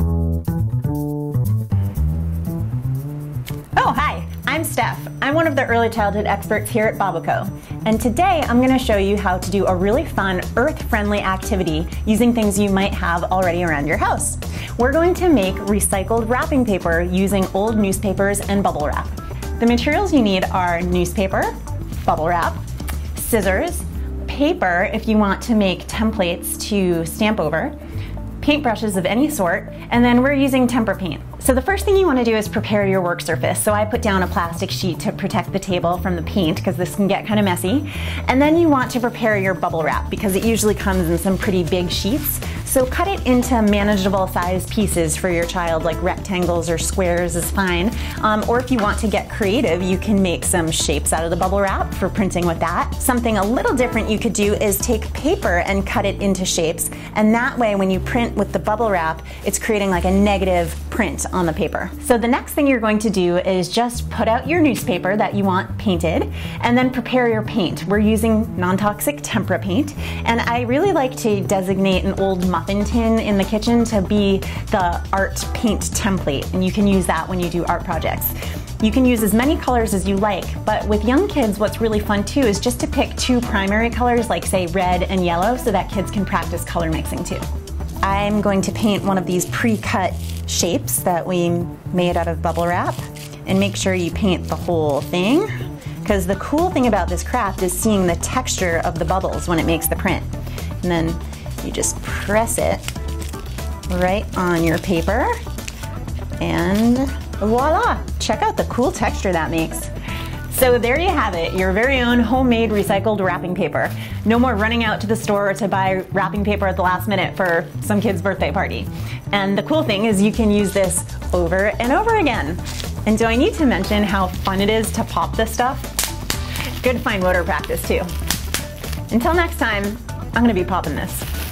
Oh, hi, I'm Steph. I'm one of the early childhood experts here at BabbaCo. And today I'm going to show you how to do a really fun, earth friendly activity using things you might have already around your house. We're going to make recycled wrapping paper using old newspapers and bubble wrap. The materials you need are newspaper, bubble wrap, scissors, paper if you want to make templates to stamp over, paintbrushes of any sort, and then we're using tempera paint. So the first thing you want to do is prepare your work surface. So I put down a plastic sheet to protect the table from the paint because this can get kind of messy. And then you want to prepare your bubble wrap because it usually comes in some pretty big sheets. So cut it into manageable size pieces for your child, like rectangles or squares is fine. Um, or if you want to get creative, you can make some shapes out of the bubble wrap for printing with that. Something a little different you could do is take paper and cut it into shapes. And that way, when you print with the bubble wrap, it's creating like a negative print on the paper. So the next thing you're going to do is just put out your newspaper that you want painted and then prepare your paint. We're using non-toxic tempera paint and I really like to designate an old muffin tin in the kitchen to be the art paint template and you can use that when you do art projects. You can use as many colors as you like, but with young kids, what's really fun too is just to pick two primary colors, like say red and yellow, so that kids can practice color mixing too. I'm going to paint one of these pre-cut shapes that we made out of bubble wrap and make sure you paint the whole thing because the cool thing about this craft is seeing the texture of the bubbles when it makes the print. And then you just press it right on your paper and voila, check out the cool texture that makes. So there you have it, your very own homemade recycled wrapping paper. No more running out to the store to buy wrapping paper at the last minute for some kid's birthday party. And the cool thing is you can use this over and over again. And do I need to mention how fun it is to pop this stuff? Good fine motor practice too. Until next time, I'm gonna be popping this.